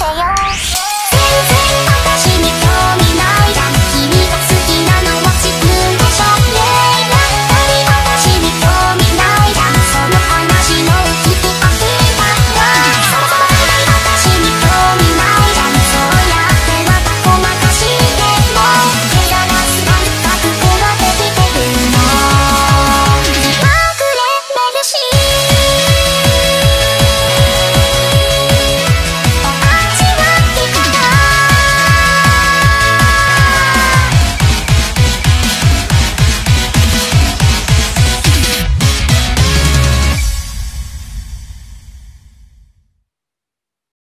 돼요.